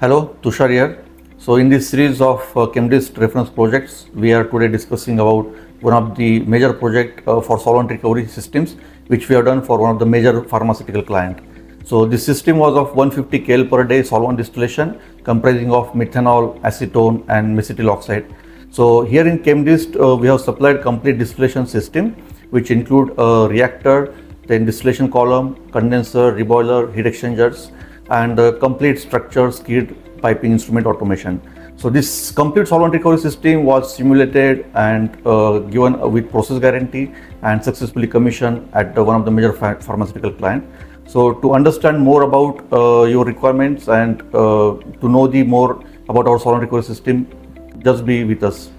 Hello, Tushar here. So in this series of uh, ChemDist reference projects, we are today discussing about one of the major project uh, for solvent recovery systems, which we have done for one of the major pharmaceutical client. So this system was of 150 kL per day solvent distillation comprising of methanol, acetone and mesityl oxide. So here in ChemDist, uh, we have supplied complete distillation system, which include a reactor, then distillation column, condenser, reboiler, heat exchangers, and uh, complete structure, skid, piping instrument automation. So this complete solvent recovery system was simulated and uh, given with process guarantee and successfully commissioned at one of the major pharmaceutical client. So to understand more about uh, your requirements and uh, to know the more about our solvent recovery system, just be with us.